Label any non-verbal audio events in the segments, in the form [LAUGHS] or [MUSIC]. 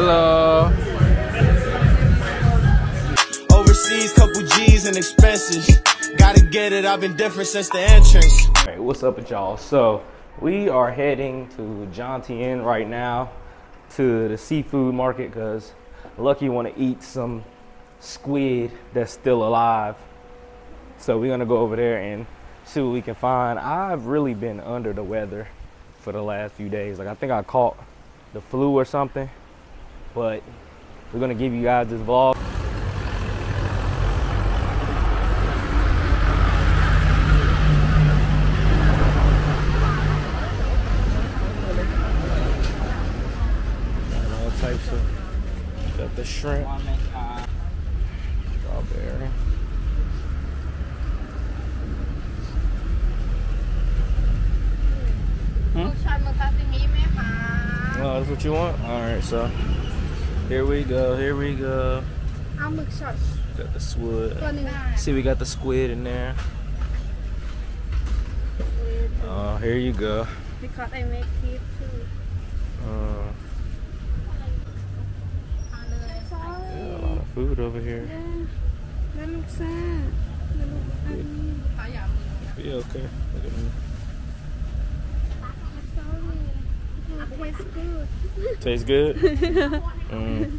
Hello. Overseas, couple G's and expenses. Gotta get it, I've been different since the entrance. Hey, what's up with y'all? So we are heading to Jomtien right now to the seafood market because Lucky want to eat some squid that's still alive. So we're gonna go over there and see what we can find. I've really been under the weather for the last few days. Like I think I caught the flu or something, but we're gonna give you guys this vlog. All types of, got the shrimp, strawberry. Hmm? Oh, that's what you want? Alright, so here we go, here we go. I'm excited. Got the squid. See, we got the squid in there. Oh, here you go. Because I make it too. Uh, yeah, a lot of food over here. Yeah. That looks. That looks sad. Be okay. Look at me. Tastes good Tastes good? [LAUGHS] Mm.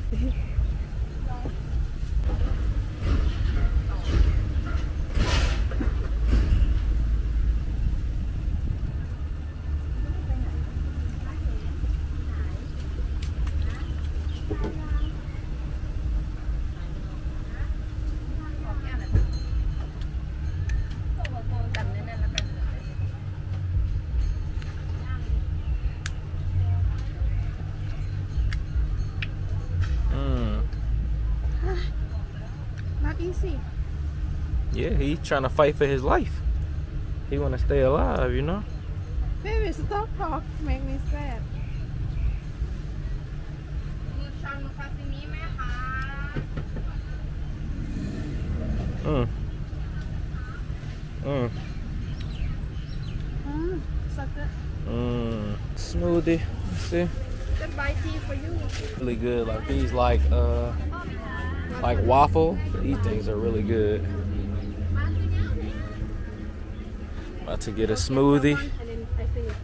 not easy Yeah, he's trying to fight for his life. He want to stay alive, you know. Baby, stop talking. Make me sad. Hmm. Hmm. Hmm. suck mm. Smoothie. Let's see. Really good. Like these like uh like waffle. These things are really good. About to get a smoothie. and then I finish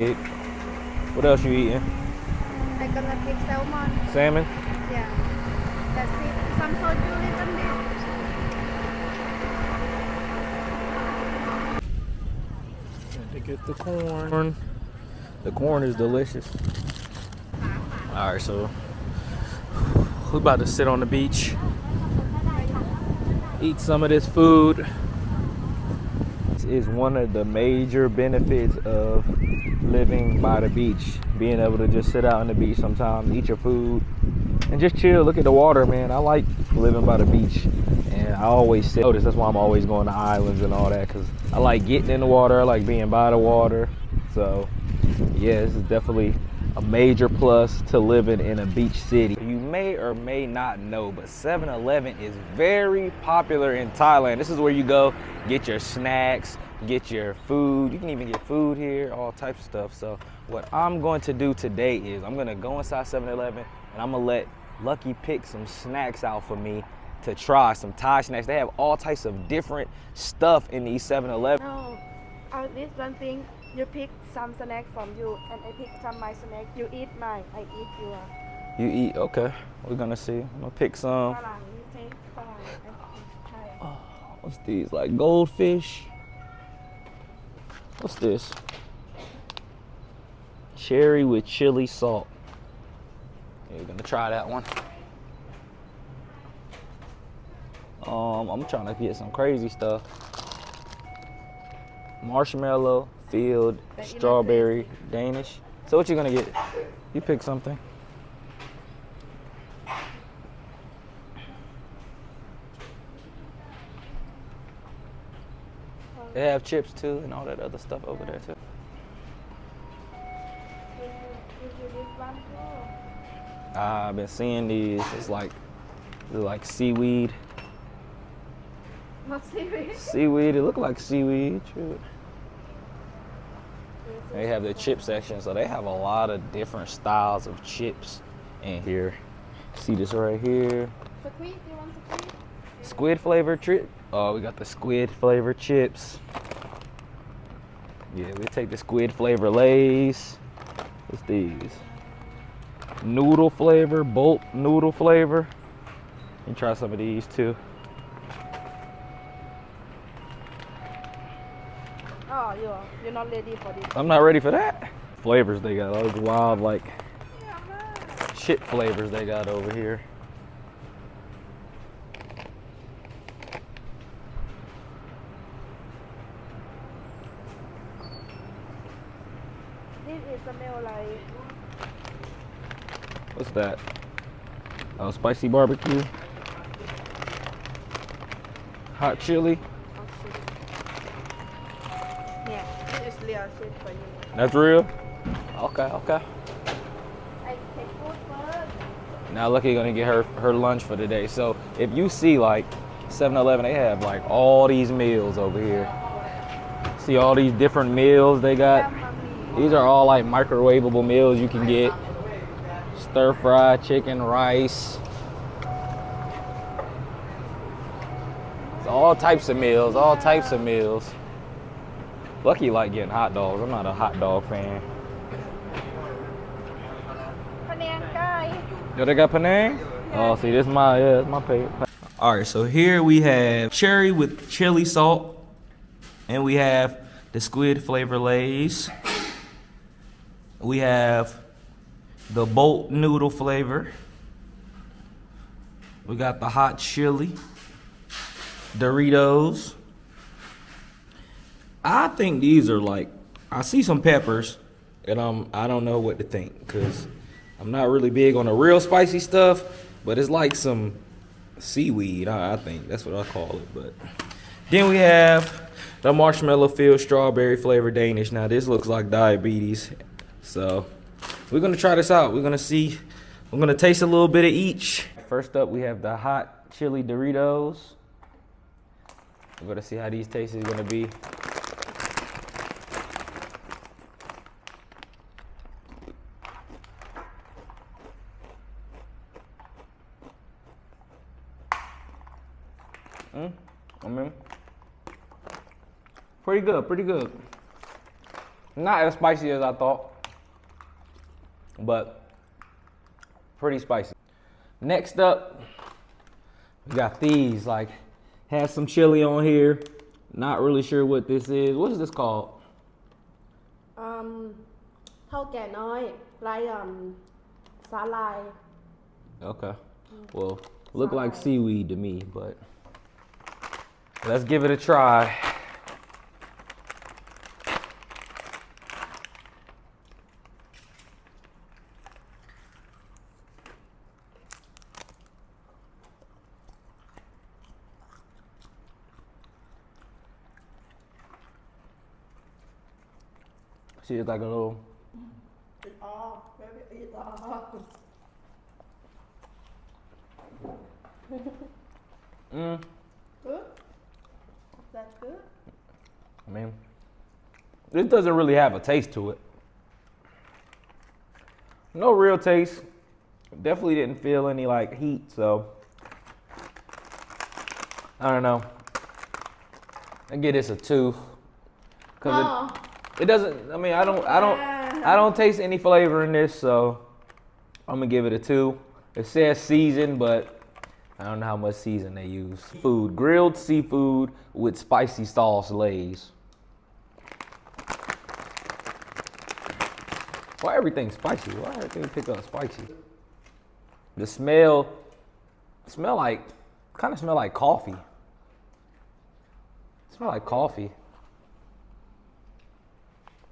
It. What else you eating? I gonna take salmon Salmon? yeah that's it some soju little bit To get the corn. The corn is delicious. All right, so we're about to sit on the beach, eat some of this food. This is one of the major benefits of living by the beach. Being able to just sit out on the beach sometimes, eat your food, and just chill. Look at the water, man. I like living by the beach, and I always say, notice that's why I'm always going to islands and all that, because I like getting in the water. I like being by the water. So, yeah, this is definitely a major plus to living in a beach city. You may or may not know, but 7-Eleven is very popular in Thailand. This is where you go get your snacks, get your food. You can even get food here, all types of stuff. So what I'm going to do today is I'm gonna go inside 7-Eleven and I'm gonna let Lucky picked some snacks out for me to try, some Thai snacks. They have all types of different stuff in these 7-Eleven. No, at uh, least one thing. You pick some snack from you, and I pick some my snack. You eat mine, I eat yours. You eat, okay. We're gonna see. I'm gonna pick some. Oh, what's these, like goldfish? What's this? Cherry with chili salt. Yeah, we're gonna try that one. Um, I'm trying to get some crazy stuff. Marshmallow, field, But you know strawberry, Danish. So what you gonna get? You pick something. They have chips too and all that other stuff over there too. I've been seeing these. It's like, like seaweed. Not serious. Seaweed. It look like seaweed. True. They have the chip section, so they have a lot of different styles of chips in here. See this right here? Squid, you want squid? Squid flavor chip. Oh, we got the squid flavor chips. Yeah, we take the squid flavor lays. What's these? Noodle flavor, boat noodle flavor. And try some of these too. Oh, you're you're not ready for this. I'm not ready for that. Flavors they got, all these wild like shit flavors they got over here. This is smell like What's that? Oh, spicy barbecue. Hot chili. Yeah, this is real shit for you. That's real? Okay, okay. I take food first. Now Lucky gonna get her her lunch for today. So if you see like 7-Eleven, they have like all these meals over here. See all these different meals they got. These are all like microwavable meals you can get stir fry, chicken, rice. It's all types of meals, all types of meals. Lucky like getting hot dogs. I'm not a hot dog fan. Yo, they got Penang? Yeah. Oh, see, this my, yeah, it's my pay. All right, so here we have cherry with chili salt. And we have the squid flavor lays. We have the boat noodle flavor. We got the hot chili, Doritos. I think these are like I see some peppers, and um I don't know what to think because I'm not really big on the real spicy stuff, but it's like some seaweed. I, I think that's what I call it. But then we have the marshmallow filled strawberry flavor Danish. Now this looks like diabetes, so we're gonna try this out. We're gonna see. We're gonna taste a little bit of each. First up, we have the hot chili Doritos. We're gonna see how these taste is gonna be. Mm, I mean, pretty good, pretty good. Not as spicy as I thought, but pretty spicy. Next up, we got these. Like, has some chili on here. Not really sure what this is. What is this called? um เท่าแก่น้อยลายum สาลาย Okay. Well, look like seaweed to me, but let's give it a try. See, it's like a little. Mm. good that's good I mean, this doesn't really have a taste to it. No real taste. Definitely didn't feel any like heat, so I don't know. I give this a two. Cause oh it, it doesn't. I mean, I don't. I don't. I don't taste any flavor in this, so I'm gonna give it a two. It says seasoned, but I don't know how much season they use. Food, grilled seafood with spicy sauce lays. Why everything spicy? Why everything pick up spicy? The smell, smell like, kind of smell like coffee. Smell like coffee.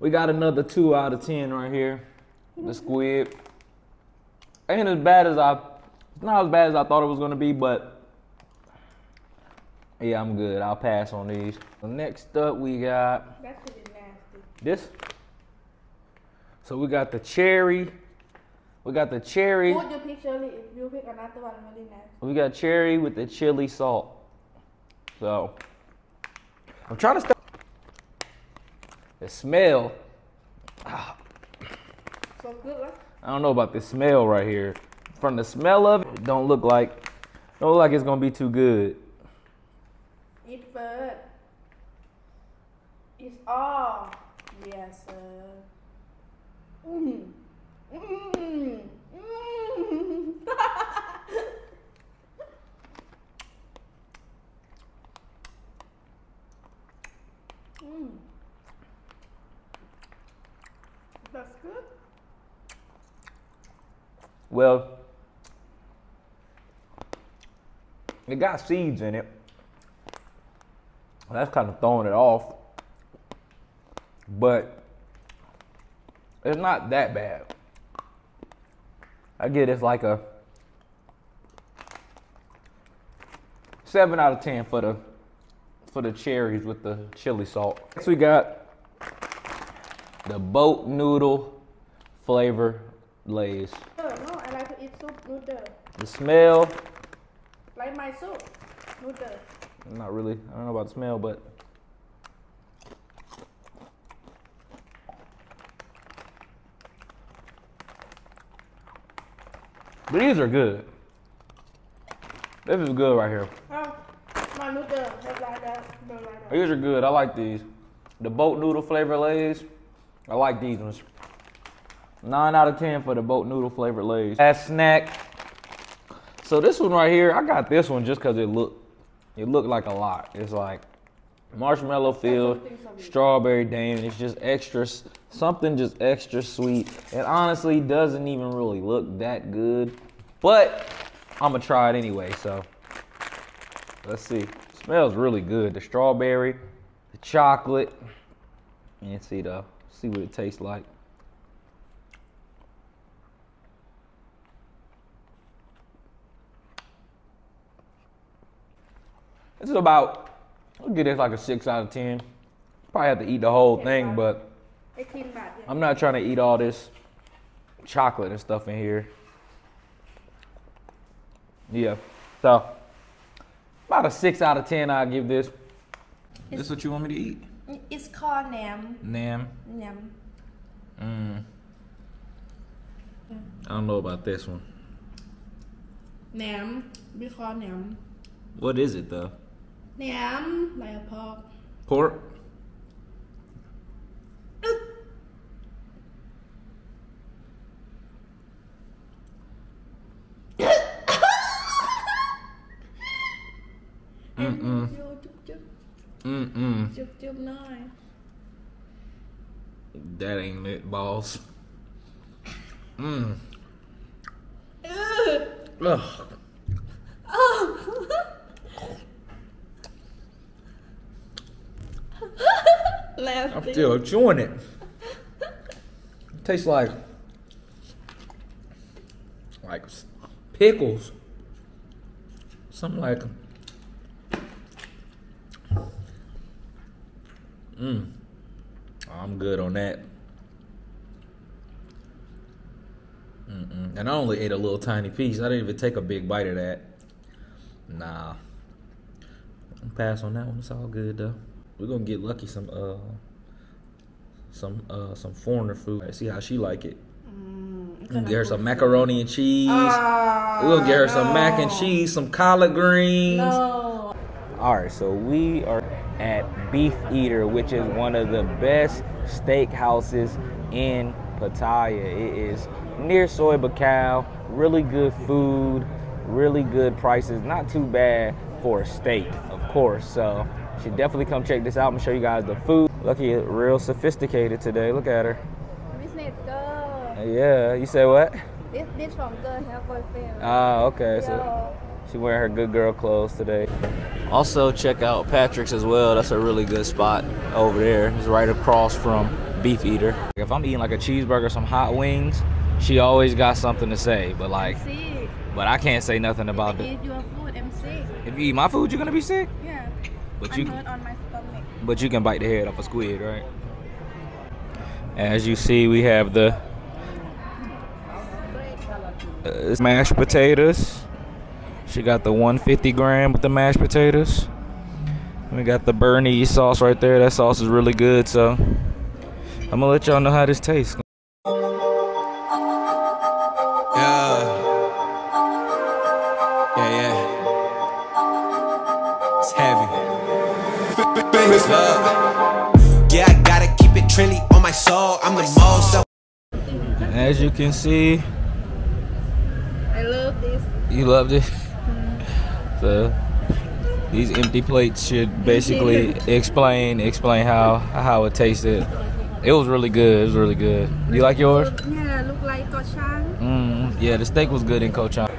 We got another two out of ten right here. The squid. Ain't as bad as I. It's not as bad as I thought it was gonna be, but yeah, I'm good. I'll pass on these. Next up, we got That's nasty. this. So we got the cherry. We got the cherry. Would you pick chili if you pick another one really nasty? We got cherry with the chili salt. So I'm trying to. The smell. So good, right? I don't know about the smell right here. From the smell of it, it don't look like don't look like it's gonna be too good. Eat first. It's all. Yes, sir. Mm. Mm. Mm. [LAUGHS] mm. That's good. Well, it got seeds in it. That's kind of throwing it off. But it's not that bad. I get it's like a seven out of ten for the for the cherries with the chili salt. Next we got the boat noodle flavor lays. Oh, no, I like to eat soup noodle. The smell, Like my soup noodle. not really. I don't know about the smell, but these are good. This is good right here. Oh, my noodle. Like that. Like that. These are good. I like these. The boat noodle flavor lays. I like these ones. Nine out of ten for the boat noodle flavored lays. Last snack. So this one right here, I got this one just because it looked it looked like a lot. It's like marshmallow filled, something so good. strawberry dame. It's just extra something just extra sweet. It honestly doesn't even really look that good. But I'm gonna try it anyway, so let's see. Smells really good. The strawberry, the chocolate. And see the see what it tastes like. This is about I'll give this like a six out of ten. Probably have to eat the whole thing, but 18 I'm not trying to eat all this chocolate and stuff in here. Yeah. So about a six out of ten I'll give this. This what you want me to eat? It's called nam. Nam. Nam. Mm. I don't know about this one. Nam. We call nam. What is it though? Nam. Like a pork. Pork? [COUGHS] Mm-mm. Vô chút chút. Mm-mm. Chút chút nói. That ain't lit balls. Mm. Ugh. Last [LAUGHS] I'm still chewing it. Tastes like like pickles. Something like Mm. I'm good on that. Mm-mm. And I only ate a little tiny piece. I didn't even take a big bite of that. Nah. I'm pass on that one. It's all good though. We're gonna get lucky some uh some uh some foreigner food. See how she like it. We're gonna get her some macaroni and cheese. Ah, we'll get her some mac and cheese, some collard greens. No. All right, so we are at Beef Eater, which is one of the best steak houses in Pattaya. It is near Soi Buakhao. Really good food, really good prices. Not too bad for a steak, of course. So you should definitely come check this out. I'm gonna show you guys the food. Lucky, real sophisticated today. Look at her. Yeah, you say what? This this from girl have boyfriend. Ah, okay. So Yo. She wearing her good girl clothes today. Also check out Patrick's as well. That's a really good spot over there. It's right across from Beef Eater. If I'm eating like a cheeseburger, some hot wings, she always got something to say. But like, but I can't say nothing about it. Eat your food. I'm sick. If you eat my food, you're gonna be sick. Yeah. But I'm you, hurt on my stomach. but you can bite the head off a squid, right? As you see, we have the uh, mashed potatoes. She got the 150 gram with the mashed potatoes. We got the Béarnaise sauce right there. That sauce is really good, so I'm gonna let y'all know how this tastes. Yeah. Yeah, yeah. It's heavy. Famous love. Yeah, I gotta keep it trendy on my soul. I'm the most self. As you can see, I love this. you loved it. So these empty plates should basically [LAUGHS] explain explain how how it tasted. It was really good. It was really good. You like yours? Yeah, look like gochujang. Mm, yeah, the steak was good in Kochang.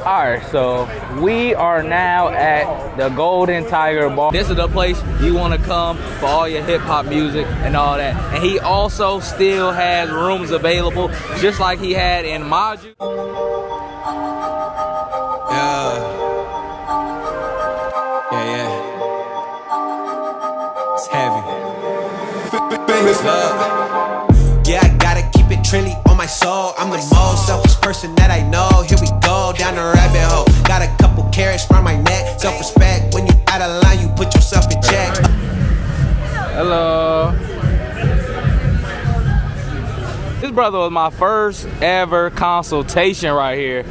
All right, so we are now at the Golden Tiger Bar. This is the place you want to come for all your hip hop music and all that. And he also still has rooms available, just like he had in Maju. Famous love. Yeah, I gotta keep it trendy on my soul. I'm the most selfish person that I know. Here we go down the rabbit hole. Got a couple carrots around my neck. Self respect. When you out of line, you put yourself in check. Hello. This brother was my first ever consultation right here.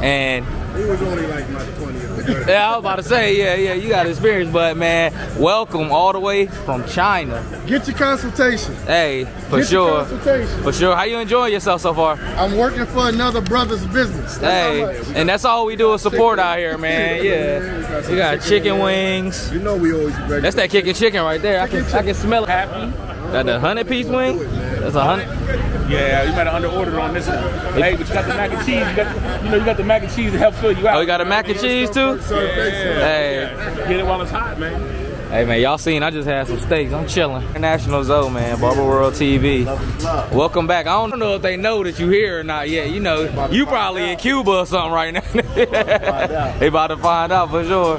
And He was only like my 20th. Yeah, I was about to say, yeah, yeah, you got experience, but man, welcome all the way from China. Get your consultation. Hey, for Get sure. Your consultation. For sure. How you enjoying yourself so far? I'm working for another brother's business. That's Hey, all and that's all we do is support out here, man. Yeah. We got chicken wings. You know we always. That's that kicking chicken right there. I can I can smell it. Happy. Got the hundred piece wing. That's a hundred. Yeah, you might have under ordered on this one. Hey, but you got the mac and cheese. You got, you know, you got the mac and cheese to help fill you out. Oh, you got a mac and cheese too. Yeah. Hey, Get it while it's hot, man. hey man, y'all seen? I just had some steaks. I'm chilling. International Zoo, man. Barber World TV. Welcome back. I don't know if they know that you here or not yet. You know, you probably in Cuba or something right now. [LAUGHS] they about to find out for sure.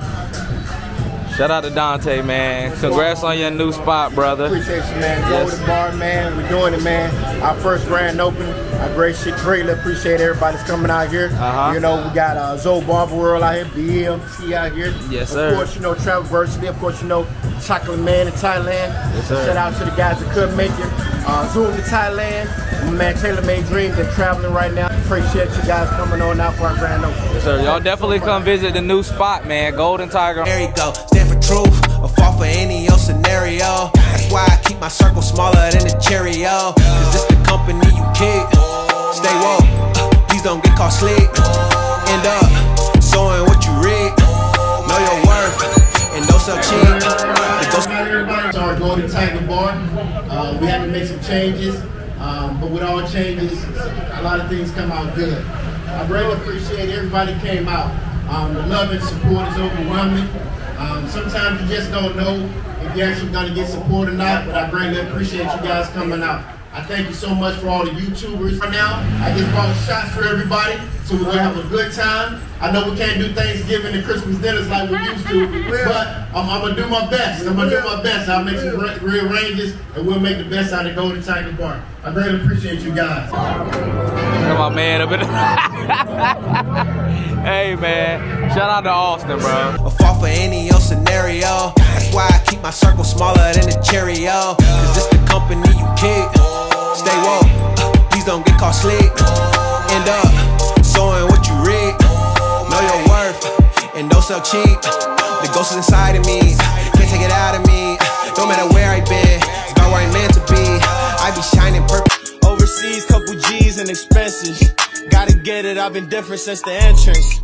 Shout out to Dante, man. Congrats on your new spot, brother. Appreciate you, man. Golden Bar, man. We're doing it, man. Our first grand opening. I great shit, greatly appreciate everybody that's coming out here. Uh-huh. You know, we got uh, Zoe Barber World out here, BMT out here. Yes, of sir. Of course, you know, Travelversity. Of course, you know, Chocolate Man in Thailand. Yes, sir. Shout out to the guys that couldn't make it. Uh, Zoom to Thailand. My man, Taylor Made Dreams. They're traveling right now. Appreciate you guys coming on out for our grand opening. So y'all definitely come visit the new spot, man. Golden Tiger. There you go. Truth or fall for any old scenario. That's why I keep my circle smaller than a Cheerio. Cause this the company you keep. Stay woke. Please don't get caught slick. End up sowing what you reap. Know your worth and don't sell cheap. The ghost- Hi everybody, it's our Golden Tiger Bar. Uh, we had to make some changes, um, but with all changes, a lot of things come out good. I really appreciate everybody came out. Um, the love and support is overwhelming. Um, sometimes you just don't know if you're actually going to get support or not, but I greatly appreciate you guys coming out. I thank you so much for all the YouTubers. Right now, I just bought shots for everybody, so we're gonna have a good time. I know we can't do Thanksgiving and Christmas dinners like we used to, [LAUGHS] but I'm, I'm gonna do my best. I'm gonna do my best. I'll make some re- rearranges, and we'll make the best out of Golden Tiger Bar. I greatly appreciate you guys. Come on, man. Up in [LAUGHS] hey, man. Shout out to Austin, bro. or fall for any old scenario. That's why I keep my circle smaller than a Cheerio. Cause this the company you keep. Stay woke, please don't get caught slick. End up sowing what you reap. Know your worth and don't sell cheap. The ghost is inside of me, can't take it out of me. No matter where I've been, it's about where I'm meant to be. I be shining perfect. Overseas, couple G's and expenses. Gotta get it, I've been different since the entrance.